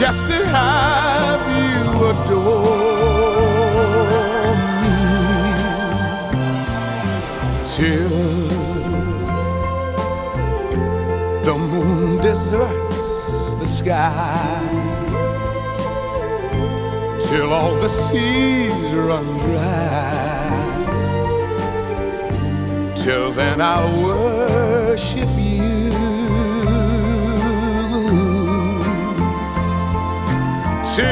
have you adore me till the moon deserts the sky till all the seas run dry. Till then I'll worship you till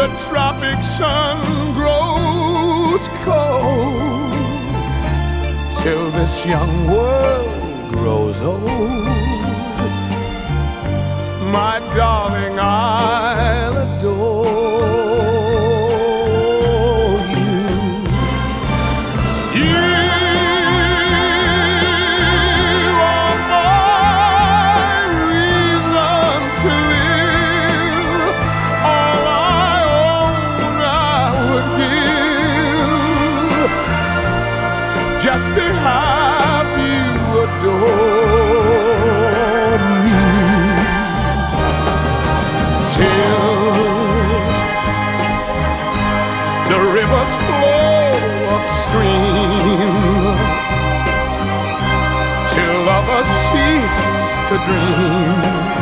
the tropic sun grows cold till this young world grows old. My darling I'll just to have you adore me. Till the rivers flow upstream. Till lovers cease to dream